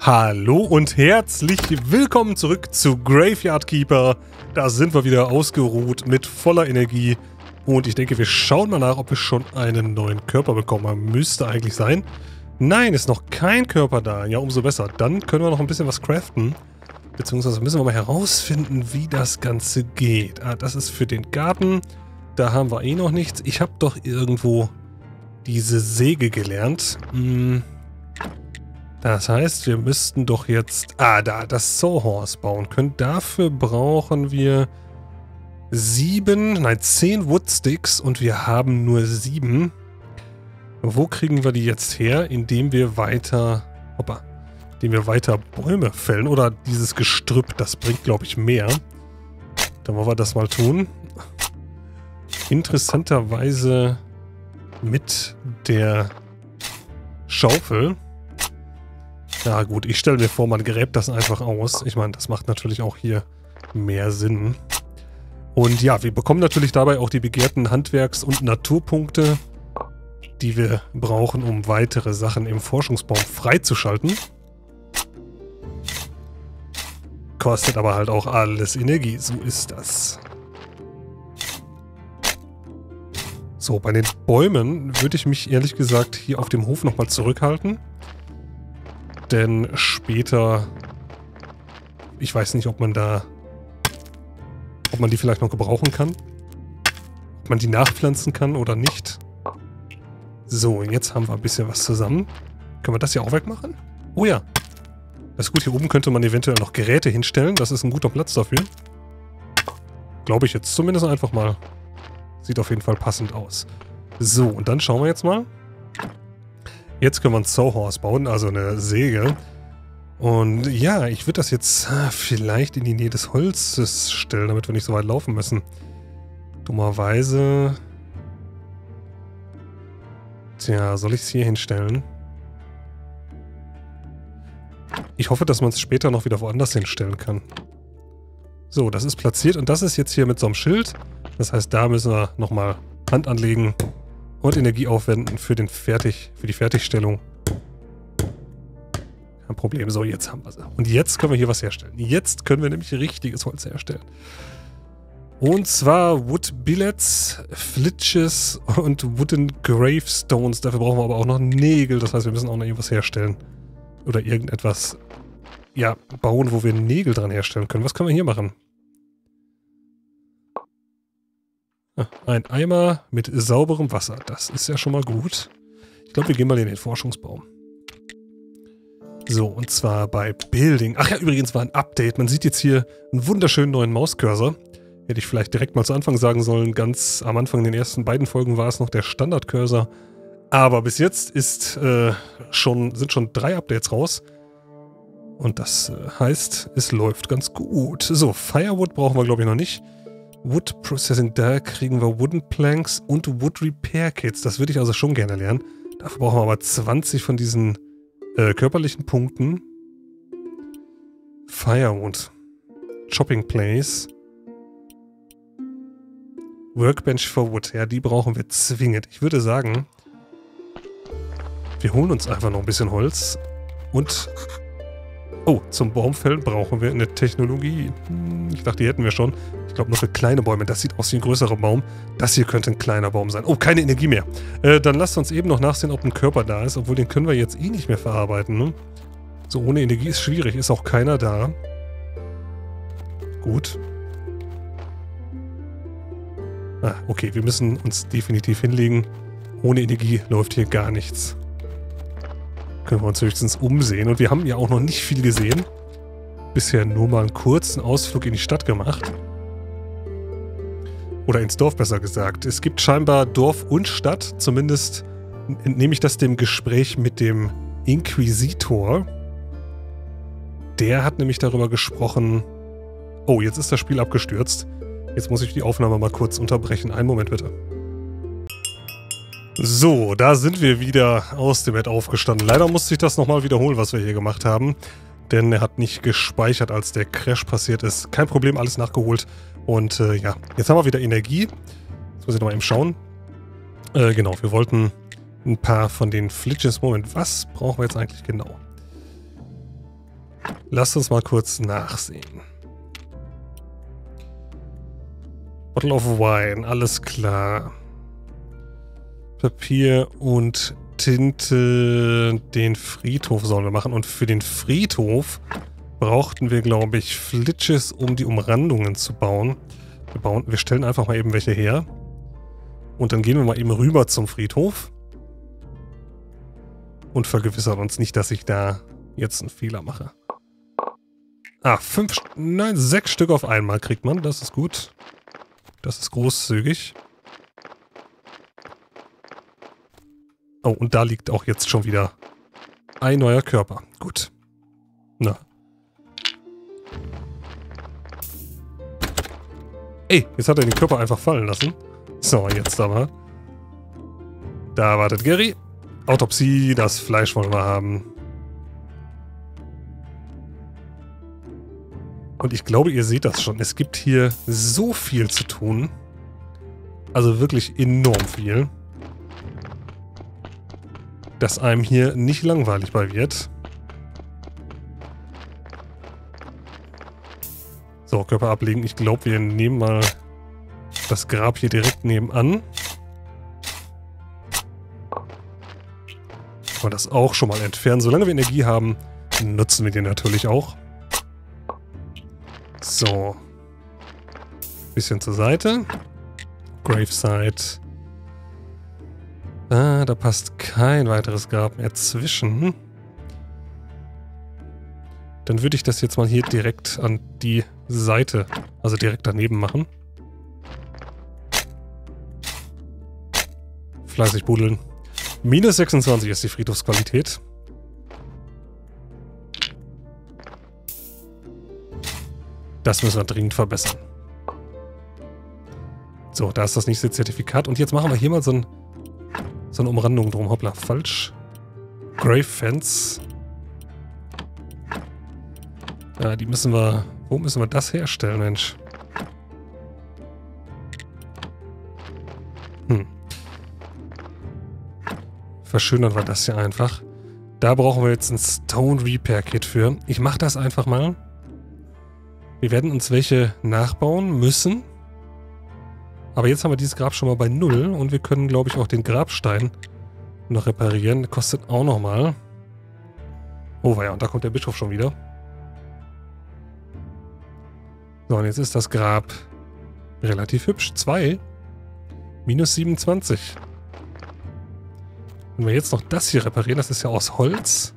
Hallo und herzlich willkommen zurück zu Graveyard Keeper. Da sind wir wieder ausgeruht mit voller Energie. Und ich denke, wir schauen mal nach, ob wir schon einen neuen Körper bekommen. Müsste eigentlich sein. Nein, ist noch kein Körper da. Ja, umso besser. Dann können wir noch ein bisschen was craften. Beziehungsweise müssen wir mal herausfinden, wie das Ganze geht. Ah, das ist für den Garten. Da haben wir eh noch nichts. Ich habe doch irgendwo diese Säge gelernt. Hm. Das heißt, wir müssten doch jetzt... Ah, da, das Sawhorse bauen können. Dafür brauchen wir sieben, nein, zehn Woodsticks und wir haben nur sieben. Wo kriegen wir die jetzt her? Indem wir weiter... Hoppa. Indem wir weiter Bäume fällen oder dieses Gestrüpp. Das bringt, glaube ich, mehr. Dann wollen wir das mal tun. Interessanterweise mit der Schaufel. Ja gut, ich stelle mir vor, man gräbt das einfach aus. Ich meine, das macht natürlich auch hier mehr Sinn. Und ja, wir bekommen natürlich dabei auch die begehrten Handwerks- und Naturpunkte, die wir brauchen, um weitere Sachen im Forschungsbaum freizuschalten. Kostet aber halt auch alles Energie, so ist das. So, bei den Bäumen würde ich mich ehrlich gesagt hier auf dem Hof nochmal zurückhalten denn später... Ich weiß nicht, ob man da... Ob man die vielleicht noch gebrauchen kann. Ob man die nachpflanzen kann oder nicht. So, jetzt haben wir ein bisschen was zusammen. Können wir das hier auch wegmachen? Oh ja. Das ist gut, hier oben könnte man eventuell noch Geräte hinstellen. Das ist ein guter Platz dafür. Glaube ich jetzt zumindest einfach mal. Sieht auf jeden Fall passend aus. So, und dann schauen wir jetzt mal. Jetzt können wir ein Sawhorse bauen, also eine Säge. Und ja, ich würde das jetzt ah, vielleicht in die Nähe des Holzes stellen, damit wir nicht so weit laufen müssen. Dummerweise... Tja, soll ich es hier hinstellen? Ich hoffe, dass man es später noch wieder woanders hinstellen kann. So, das ist platziert und das ist jetzt hier mit so einem Schild. Das heißt, da müssen wir nochmal Hand anlegen und Energie aufwenden für, den Fertig, für die Fertigstellung. Kein Problem. So, jetzt haben wir sie. Und jetzt können wir hier was herstellen. Jetzt können wir nämlich richtiges Holz herstellen. Und zwar Wood Billets, Flitches und Wooden Gravestones. Dafür brauchen wir aber auch noch Nägel. Das heißt, wir müssen auch noch irgendwas herstellen. Oder irgendetwas, ja, bauen, wo wir Nägel dran herstellen können. Was können wir hier machen? Ein Eimer mit sauberem Wasser. Das ist ja schon mal gut. Ich glaube, wir gehen mal in den Forschungsbaum. So, und zwar bei Building. Ach ja, übrigens war ein Update. Man sieht jetzt hier einen wunderschönen neuen Mauscursor. Hätte ich vielleicht direkt mal zu Anfang sagen sollen. Ganz am Anfang in den ersten beiden Folgen war es noch der Standard-Cursor. Aber bis jetzt ist, äh, schon, sind schon drei Updates raus. Und das äh, heißt, es läuft ganz gut. So, Firewood brauchen wir, glaube ich, noch nicht. Wood Processing, da kriegen wir Wooden Planks und Wood Repair Kits. Das würde ich also schon gerne lernen. Dafür brauchen wir aber 20 von diesen äh, körperlichen Punkten. Firewood. Chopping Place. Workbench for Wood. Ja, die brauchen wir zwingend. Ich würde sagen, wir holen uns einfach noch ein bisschen Holz und Oh, zum Baumfällen brauchen wir eine Technologie. Hm, ich dachte, die hätten wir schon. Ich glaube, nur für kleine Bäume. Das sieht aus wie ein größerer Baum. Das hier könnte ein kleiner Baum sein. Oh, keine Energie mehr. Äh, dann lasst uns eben noch nachsehen, ob ein Körper da ist. Obwohl, den können wir jetzt eh nicht mehr verarbeiten. Ne? So, ohne Energie ist schwierig. Ist auch keiner da. Gut. Ah, okay. Wir müssen uns definitiv hinlegen. Ohne Energie läuft hier gar nichts. Können wir uns höchstens umsehen. Und wir haben ja auch noch nicht viel gesehen. Bisher nur mal einen kurzen Ausflug in die Stadt gemacht. Oder ins Dorf besser gesagt. Es gibt scheinbar Dorf und Stadt. Zumindest entnehme ich das dem Gespräch mit dem Inquisitor. Der hat nämlich darüber gesprochen... Oh, jetzt ist das Spiel abgestürzt. Jetzt muss ich die Aufnahme mal kurz unterbrechen. Einen Moment bitte. So, da sind wir wieder aus dem Bett aufgestanden. Leider musste ich das nochmal wiederholen, was wir hier gemacht haben. Denn er hat nicht gespeichert, als der Crash passiert ist. Kein Problem, alles nachgeholt. Und äh, ja, jetzt haben wir wieder Energie. Jetzt muss ich nochmal eben schauen. Äh, genau, wir wollten ein paar von den Flitches. Moment, was brauchen wir jetzt eigentlich genau? Lasst uns mal kurz nachsehen. Bottle of Wine, alles klar. Papier und Tinte, den Friedhof sollen wir machen. Und für den Friedhof brauchten wir, glaube ich, Flitches, um die Umrandungen zu bauen. Wir, bauen. wir stellen einfach mal eben welche her. Und dann gehen wir mal eben rüber zum Friedhof. Und vergewissern uns nicht, dass ich da jetzt einen Fehler mache. Ah, fünf, nein, sechs Stück auf einmal kriegt man. Das ist gut. Das ist großzügig. Oh, und da liegt auch jetzt schon wieder ein neuer Körper. Gut. Na. Ey, jetzt hat er den Körper einfach fallen lassen. So, jetzt aber. Da wartet Gary. Autopsie, das Fleisch wollen wir haben. Und ich glaube, ihr seht das schon. Es gibt hier so viel zu tun. Also wirklich enorm viel. Dass einem hier nicht langweilig bei wird. So, Körper ablegen. Ich glaube, wir nehmen mal das Grab hier direkt nebenan. Man das auch schon mal entfernen. Solange wir Energie haben, nutzen wir den natürlich auch. So. Bisschen zur Seite. Graveside. Ah, da passt kein weiteres Grab mehr zwischen. Dann würde ich das jetzt mal hier direkt an die Seite, also direkt daneben machen. Fleißig buddeln. Minus 26 ist die Friedhofsqualität. Das müssen wir dringend verbessern. So, da ist das nächste Zertifikat. Und jetzt machen wir hier mal so, ein, so eine Umrandung drum. Hoppla, falsch. Grave Fence. Ja, die müssen wir... Wo müssen wir das herstellen, Mensch? Verschönern wir das hier einfach. Da brauchen wir jetzt ein Stone Repair Kit für. Ich mache das einfach mal. Wir werden uns welche nachbauen müssen. Aber jetzt haben wir dieses Grab schon mal bei Null und wir können, glaube ich, auch den Grabstein noch reparieren. Kostet auch nochmal. Oh, ja, und da kommt der Bischof schon wieder. So, und jetzt ist das Grab relativ hübsch. Zwei. Minus 27. Wenn wir jetzt noch das hier reparieren, das ist ja aus Holz.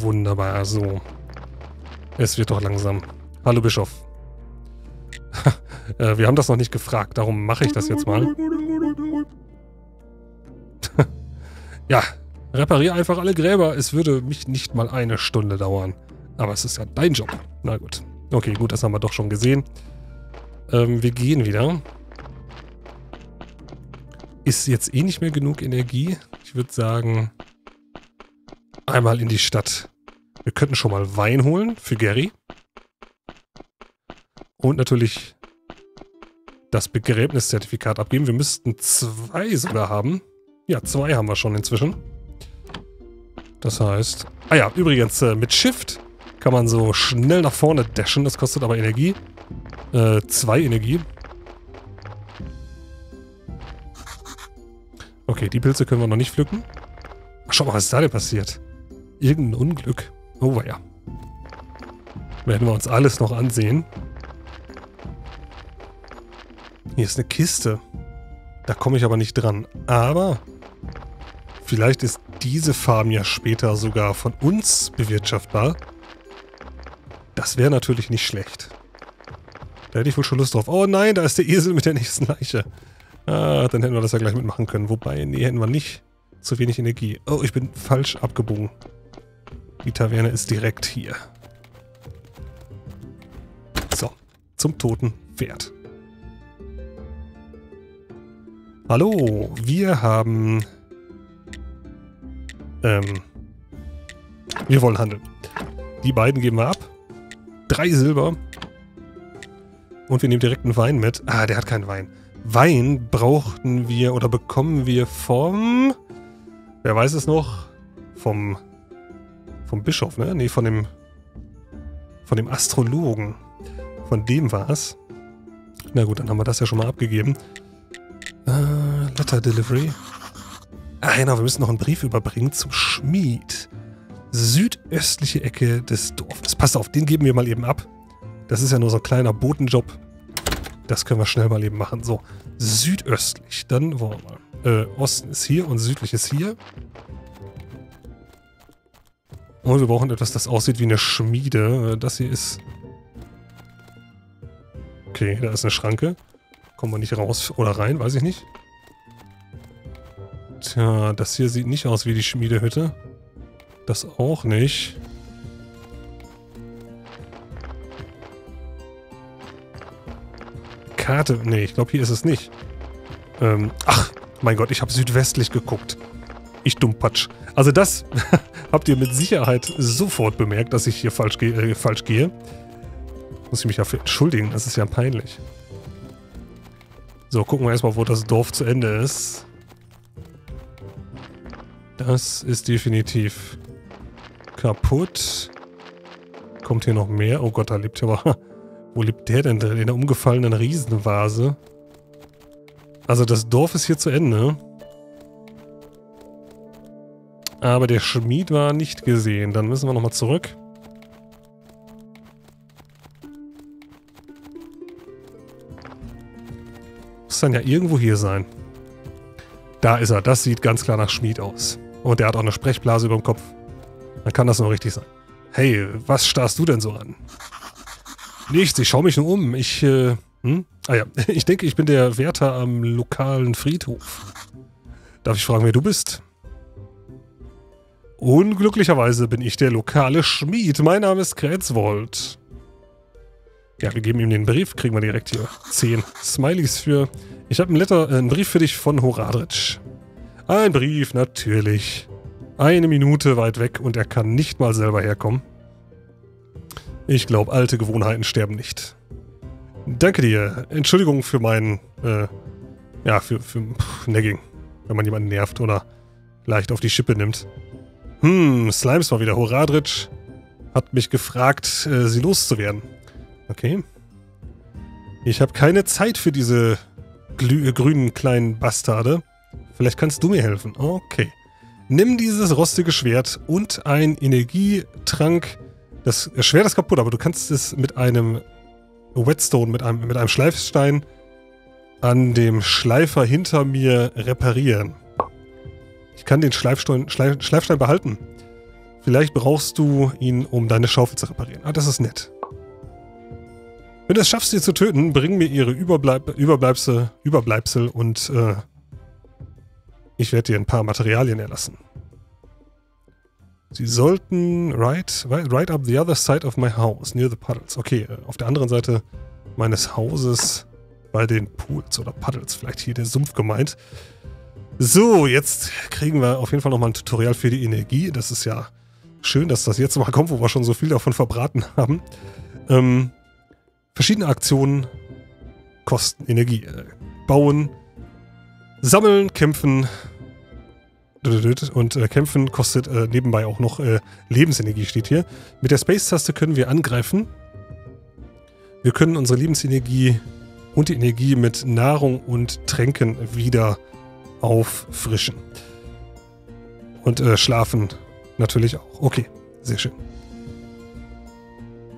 Wunderbar, so. Es wird doch langsam. Hallo Bischof. äh, wir haben das noch nicht gefragt, darum mache ich das jetzt mal. ja, repariere einfach alle Gräber. Es würde mich nicht mal eine Stunde dauern. Aber es ist ja dein Job. Na gut. Okay, gut, das haben wir doch schon gesehen. Ähm, wir gehen wieder. Ist jetzt eh nicht mehr genug Energie. Ich würde sagen, einmal in die Stadt. Wir könnten schon mal Wein holen für Gary. Und natürlich das Begräbniszertifikat abgeben. Wir müssten zwei sogar haben. Ja, zwei haben wir schon inzwischen. Das heißt... Ah ja, übrigens, äh, mit Shift kann man so schnell nach vorne dashen. Das kostet aber Energie. Äh, zwei Energie. Okay, die Pilze können wir noch nicht pflücken. Ach, schau mal, was ist da denn passiert? Irgendein Unglück. Oh, ja. Werden wir uns alles noch ansehen. Hier ist eine Kiste. Da komme ich aber nicht dran. Aber vielleicht ist diese Farm ja später sogar von uns bewirtschaftbar. Das wäre natürlich nicht schlecht. Da hätte ich wohl schon Lust drauf. Oh nein, da ist der Esel mit der nächsten Leiche. Ah, dann hätten wir das ja gleich mitmachen können. Wobei, nee, hätten wir nicht. Zu wenig Energie. Oh, ich bin falsch abgebogen. Die Taverne ist direkt hier. So, zum toten Pferd. Hallo, wir haben... Ähm... Wir wollen handeln. Die beiden geben wir ab. drei Silber. Und wir nehmen direkt einen Wein mit. Ah, der hat keinen Wein. Wein brauchten wir oder bekommen wir vom... Wer weiß es noch? Vom... Vom Bischof, ne? Nee, von dem... Von dem Astrologen. Von dem war es. Na gut, dann haben wir das ja schon mal abgegeben. Äh, Letter Delivery. Ah, genau, wir müssen noch einen Brief überbringen zum Schmied. Südöstliche Ecke des Dorfes. Passt auf, den geben wir mal eben ab. Das ist ja nur so ein kleiner Botenjob. Das können wir schnell mal eben machen. So, südöstlich. Dann, wo wir mal? Äh, Osten ist hier und südlich ist hier. Und wir brauchen etwas, das aussieht wie eine Schmiede. Äh, das hier ist... Okay, da ist eine Schranke. Kommen wir nicht raus oder rein, weiß ich nicht. Tja, das hier sieht nicht aus wie die Schmiedehütte. Das auch nicht. Karte. Nee, ich glaube, hier ist es nicht. Ähm, ach, mein Gott, ich habe südwestlich geguckt. Ich Dummpatsch. Also das habt ihr mit Sicherheit sofort bemerkt, dass ich hier falsch, ge äh, falsch gehe. Muss ich mich dafür entschuldigen, das ist ja peinlich. So, gucken wir erstmal, wo das Dorf zu Ende ist. Das ist definitiv kaputt. Kommt hier noch mehr? Oh Gott, da lebt ja aber... Wo lebt der denn drin? In der umgefallenen Riesenvase. Also das Dorf ist hier zu Ende. Aber der Schmied war nicht gesehen. Dann müssen wir nochmal zurück. Muss dann ja irgendwo hier sein. Da ist er. Das sieht ganz klar nach Schmied aus. Und der hat auch eine Sprechblase über dem Kopf. Dann kann das nur richtig sein. Hey, was starrst du denn so an? Nichts, ich schaue mich nur um. Ich, äh, hm? Ah ja, ich denke, ich bin der Wärter am lokalen Friedhof. Darf ich fragen, wer du bist? Unglücklicherweise bin ich der lokale Schmied. Mein Name ist Kretzwold. Ja, wir geben ihm den Brief, kriegen wir direkt hier. Zehn Smileys für... Ich habe einen, äh, einen Brief für dich von Horadrich. Ein Brief, natürlich. Eine Minute weit weg und er kann nicht mal selber herkommen. Ich glaube, alte Gewohnheiten sterben nicht. Danke dir. Entschuldigung für meinen, äh, ja, für, für pff, Nagging. Wenn man jemanden nervt oder leicht auf die Schippe nimmt. Hm, Slimes war wieder. Horadrich hat mich gefragt, äh, sie loszuwerden. Okay. Ich habe keine Zeit für diese äh, grünen kleinen Bastarde. Vielleicht kannst du mir helfen. Okay. Nimm dieses rostige Schwert und ein Energietrank das Schwert ist kaputt, aber du kannst es mit einem Whetstone, mit einem, mit einem Schleifstein an dem Schleifer hinter mir reparieren. Ich kann den Schleifstein, Schleif, Schleifstein behalten. Vielleicht brauchst du ihn, um deine Schaufel zu reparieren. Ah, das ist nett. Wenn du es schaffst, sie zu töten, bring mir ihre Überbleib Überbleibsel, Überbleibsel und äh, ich werde dir ein paar Materialien erlassen. Sie sollten right, right, right up the other side of my house, near the puddles. Okay, äh, auf der anderen Seite meines Hauses bei den Pools oder Puddles. Vielleicht hier der Sumpf gemeint. So, jetzt kriegen wir auf jeden Fall nochmal ein Tutorial für die Energie. Das ist ja schön, dass das jetzt mal kommt, wo wir schon so viel davon verbraten haben. Ähm, verschiedene Aktionen kosten Energie. Bauen, sammeln, kämpfen, und äh, kämpfen kostet äh, nebenbei auch noch äh, Lebensenergie, steht hier. Mit der Space-Taste können wir angreifen. Wir können unsere Lebensenergie und die Energie mit Nahrung und Tränken wieder auffrischen. Und äh, schlafen natürlich auch. Okay, sehr schön.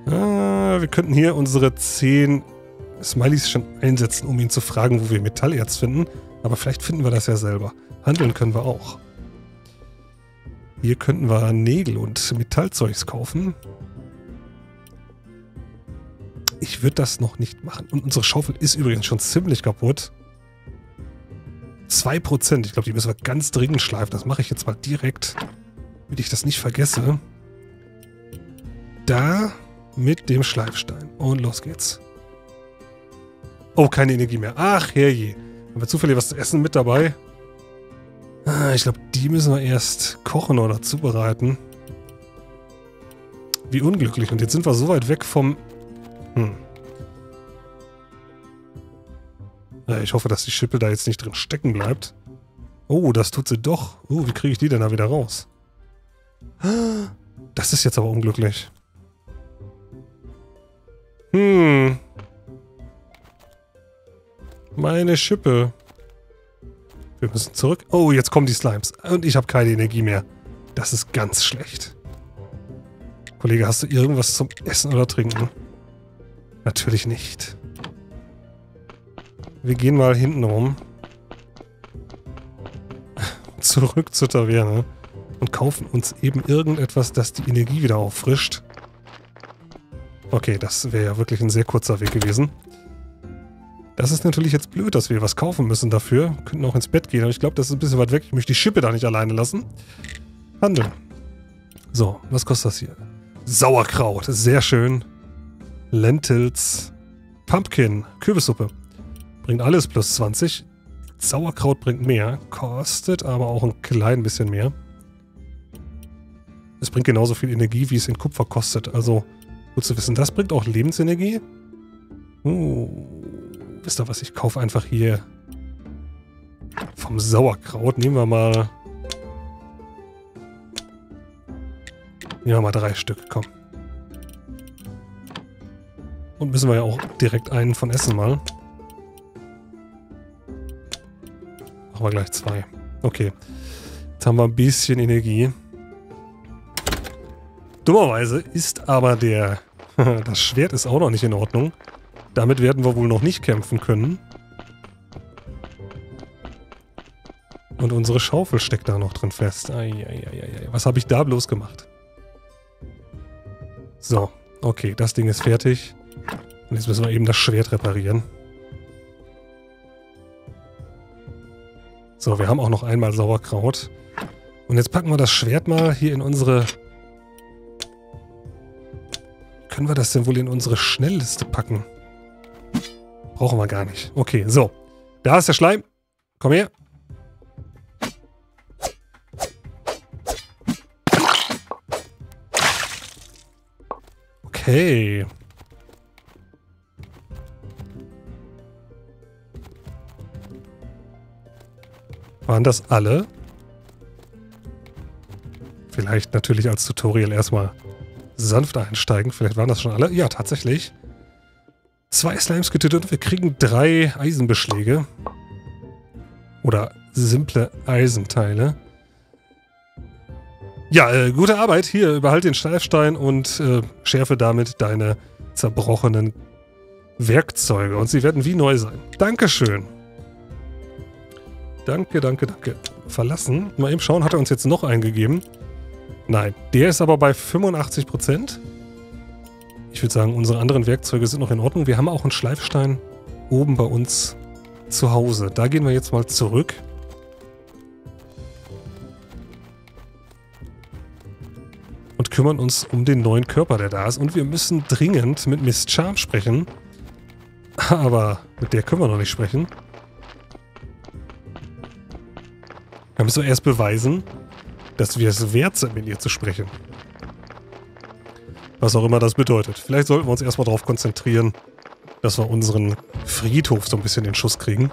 Ah, wir könnten hier unsere 10 Smileys schon einsetzen, um ihn zu fragen, wo wir Metallerz finden. Aber vielleicht finden wir das ja selber. Handeln können wir auch. Hier könnten wir Nägel und Metallzeugs kaufen. Ich würde das noch nicht machen. Und unsere Schaufel ist übrigens schon ziemlich kaputt. 2%. Ich glaube, die müssen wir ganz dringend schleifen. Das mache ich jetzt mal direkt, damit ich das nicht vergesse. Da mit dem Schleifstein. Und los geht's. Oh, keine Energie mehr. Ach, herrje. Haben wir zufällig was zu essen mit dabei? Ah, ich glaube, die müssen wir erst kochen oder zubereiten. Wie unglücklich. Und jetzt sind wir so weit weg vom... Hm. Ich hoffe, dass die Schippe da jetzt nicht drin stecken bleibt. Oh, das tut sie doch. Oh, wie kriege ich die denn da wieder raus? Das ist jetzt aber unglücklich. Hm. Meine Schippe. Wir müssen zurück. Oh, jetzt kommen die Slimes. Und ich habe keine Energie mehr. Das ist ganz schlecht. Kollege, hast du irgendwas zum Essen oder Trinken? Natürlich nicht. Wir gehen mal hinten rum. Zurück zur Taverne. Und kaufen uns eben irgendetwas, das die Energie wieder auffrischt. Okay, das wäre ja wirklich ein sehr kurzer Weg gewesen. Das ist natürlich jetzt blöd, dass wir was kaufen müssen dafür. Könnten auch ins Bett gehen, aber ich glaube, das ist ein bisschen weit weg. Ich möchte die Schippe da nicht alleine lassen. Handeln. So, was kostet das hier? Sauerkraut, sehr schön. Lentils. Pumpkin, Kürbissuppe. Bringt alles plus 20. Sauerkraut bringt mehr, kostet aber auch ein klein bisschen mehr. Es bringt genauso viel Energie, wie es in Kupfer kostet. Also, gut zu wissen. Das bringt auch Lebensenergie. Uh, wisst ihr was? Ich kaufe einfach hier vom Sauerkraut. Nehmen wir mal... Nehmen wir mal drei Stück, komm. Und müssen wir ja auch direkt einen von essen mal. Machen wir gleich zwei. Okay. Jetzt haben wir ein bisschen Energie. Dummerweise ist aber der... das Schwert ist auch noch nicht in Ordnung. Damit werden wir wohl noch nicht kämpfen können. Und unsere Schaufel steckt da noch drin fest. Eieieiei. Was habe ich da bloß gemacht? So, okay, das Ding ist fertig. Und jetzt müssen wir eben das Schwert reparieren. So, wir haben auch noch einmal Sauerkraut. Und jetzt packen wir das Schwert mal hier in unsere... Können wir das denn wohl in unsere Schnellliste packen? Brauchen wir gar nicht. Okay, so. Da ist der Schleim. Komm her. Okay. Waren das alle? Vielleicht natürlich als Tutorial erstmal sanft einsteigen. Vielleicht waren das schon alle. Ja, tatsächlich. Zwei Slimes getötet und wir kriegen drei Eisenbeschläge. Oder simple Eisenteile. Ja, äh, gute Arbeit. Hier, überhalte den Schleifstein und äh, schärfe damit deine zerbrochenen Werkzeuge. Und sie werden wie neu sein. Dankeschön. Danke, danke, danke. Verlassen. Mal eben schauen, hat er uns jetzt noch eingegeben? Nein. Der ist aber bei 85%. Ich würde sagen, unsere anderen Werkzeuge sind noch in Ordnung. Wir haben auch einen Schleifstein oben bei uns zu Hause. Da gehen wir jetzt mal zurück. Und kümmern uns um den neuen Körper, der da ist. Und wir müssen dringend mit Miss Charm sprechen. Aber mit der können wir noch nicht sprechen. Da müssen wir erst beweisen, dass wir es wert sind, mit ihr zu sprechen. Was auch immer das bedeutet. Vielleicht sollten wir uns erstmal darauf konzentrieren, dass wir unseren Friedhof so ein bisschen in Schuss kriegen.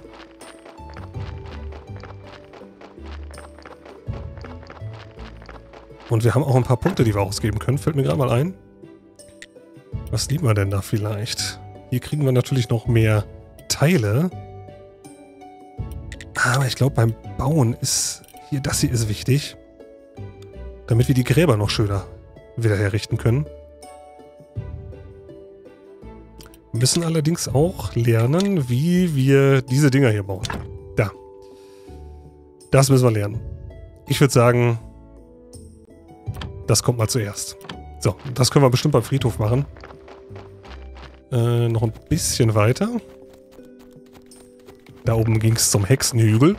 Und wir haben auch ein paar Punkte, die wir ausgeben können. Fällt mir gerade mal ein. Was lieben wir denn da vielleicht? Hier kriegen wir natürlich noch mehr Teile. Aber ich glaube, beim Bauen ist hier, das hier ist wichtig. Damit wir die Gräber noch schöner wieder herrichten können. Wir müssen allerdings auch lernen, wie wir diese Dinger hier bauen. Da. Das müssen wir lernen. Ich würde sagen, das kommt mal zuerst. So, das können wir bestimmt beim Friedhof machen. Äh, noch ein bisschen weiter. Da oben ging es zum Hexenhügel.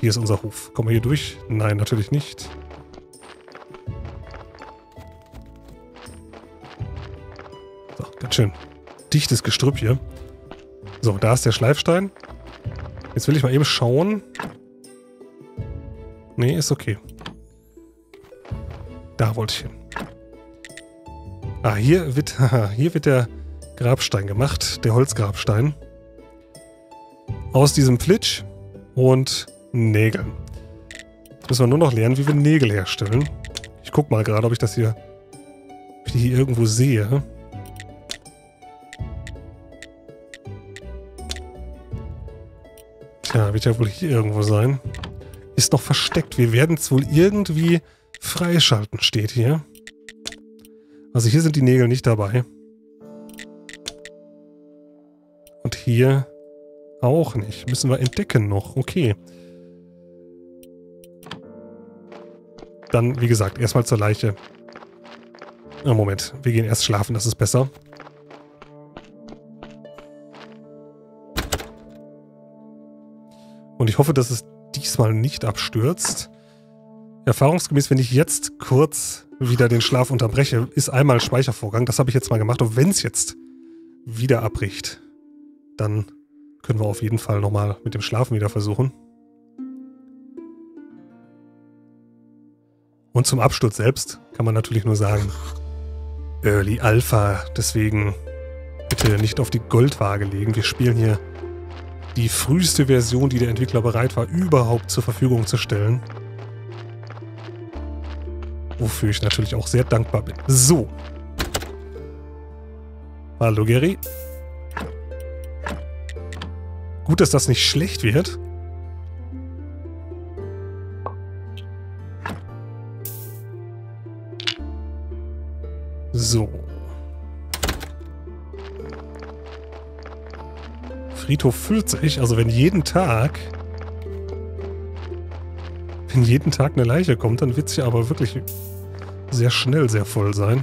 Hier ist unser Hof. Kommen wir hier durch? Nein, natürlich nicht. Ganz schön dichtes Gestrüpp hier. So, da ist der Schleifstein. Jetzt will ich mal eben schauen. Nee, ist okay. Da wollte ich hin. Ah, hier wird, hier wird der Grabstein gemacht, der Holzgrabstein. Aus diesem Flitsch und Nägeln. Jetzt müssen wir nur noch lernen, wie wir Nägel herstellen. Ich guck mal gerade, ob ich das hier, ob ich hier irgendwo sehe. Tja, wird ja wohl hier irgendwo sein. Ist noch versteckt. Wir werden es wohl irgendwie freischalten, steht hier. Also hier sind die Nägel nicht dabei. Hier auch nicht. Müssen wir entdecken noch. Okay. Dann, wie gesagt, erstmal zur Leiche. Oh, Moment. Wir gehen erst schlafen, das ist besser. Und ich hoffe, dass es diesmal nicht abstürzt. Erfahrungsgemäß, wenn ich jetzt kurz wieder den Schlaf unterbreche, ist einmal Speichervorgang. Das habe ich jetzt mal gemacht. Und wenn es jetzt wieder abbricht, dann können wir auf jeden Fall nochmal mit dem Schlafen wieder versuchen. Und zum Absturz selbst kann man natürlich nur sagen, Early Alpha, deswegen bitte nicht auf die Goldwaage legen. Wir spielen hier die früheste Version, die der Entwickler bereit war, überhaupt zur Verfügung zu stellen. Wofür ich natürlich auch sehr dankbar bin. So. Hallo, Gary. Gut, dass das nicht schlecht wird. So. Friedhof füllt sich. Also wenn jeden Tag... Wenn jeden Tag eine Leiche kommt, dann wird es ja aber wirklich sehr schnell sehr voll sein.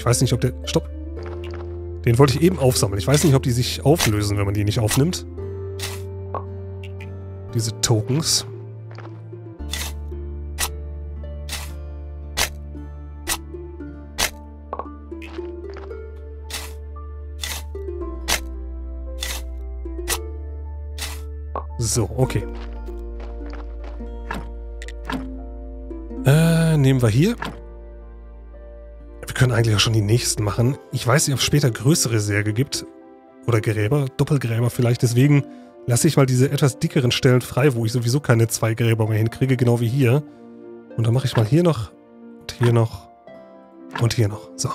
Ich weiß nicht, ob der... Stopp. Den wollte ich eben aufsammeln. Ich weiß nicht, ob die sich auflösen, wenn man die nicht aufnimmt. Diese Tokens. So, okay. Äh, nehmen wir hier. Wir können eigentlich auch schon die nächsten machen. Ich weiß nicht, ob es später größere Särge gibt. Oder Gräber, Doppelgräber vielleicht. Deswegen lasse ich mal diese etwas dickeren Stellen frei, wo ich sowieso keine zwei Gräber mehr hinkriege, genau wie hier. Und dann mache ich mal hier noch und hier noch und hier noch. So.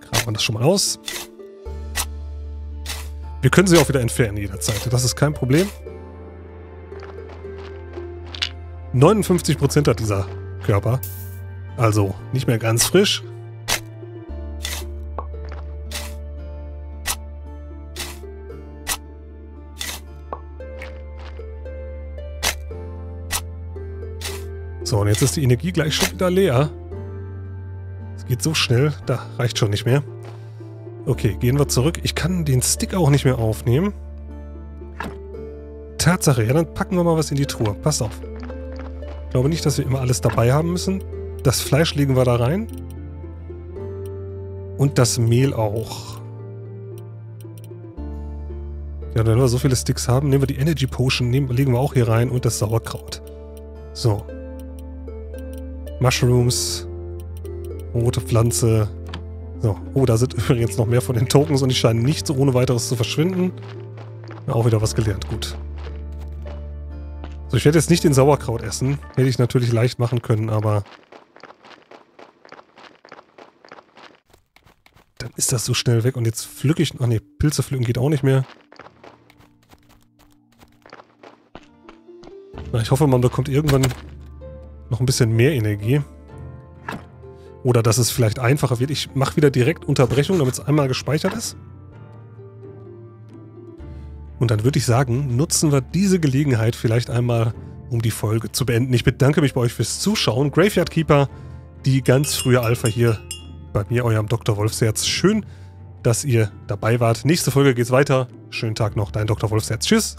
Graben wir das schon mal aus. Wir können sie auch wieder entfernen jederzeit. Das ist kein Problem. 59% hat dieser Körper. Also nicht mehr ganz frisch. So, und jetzt ist die Energie gleich schon wieder leer. Es geht so schnell, da reicht schon nicht mehr. Okay, gehen wir zurück. Ich kann den Stick auch nicht mehr aufnehmen. Tatsache, ja, dann packen wir mal was in die Truhe. Passt auf. Ich glaube nicht, dass wir immer alles dabei haben müssen. Das Fleisch legen wir da rein. Und das Mehl auch. Ja, wenn wir so viele Sticks haben, nehmen wir die Energy Potion, nehmen, legen wir auch hier rein und das Sauerkraut. So. Mushrooms. Rote Pflanze. So, oh, da sind übrigens noch mehr von den Tokens und die scheinen nicht so ohne weiteres zu verschwinden. Auch wieder was gelernt, gut. So, ich werde jetzt nicht den Sauerkraut essen. Hätte ich natürlich leicht machen können, aber... Dann ist das so schnell weg und jetzt pflücke ich... Ach ne, Pilze pflücken geht auch nicht mehr. Na, ich hoffe, man bekommt irgendwann noch ein bisschen mehr Energie. Oder dass es vielleicht einfacher wird. Ich mache wieder direkt Unterbrechung, damit es einmal gespeichert ist. Und dann würde ich sagen, nutzen wir diese Gelegenheit vielleicht einmal, um die Folge zu beenden. Ich bedanke mich bei euch fürs Zuschauen. Graveyard Keeper, die ganz frühe Alpha hier bei mir, eurem Dr. Wolfsherz. Schön, dass ihr dabei wart. Nächste Folge geht's weiter. Schönen Tag noch, dein Dr. Wolfsherz. Tschüss.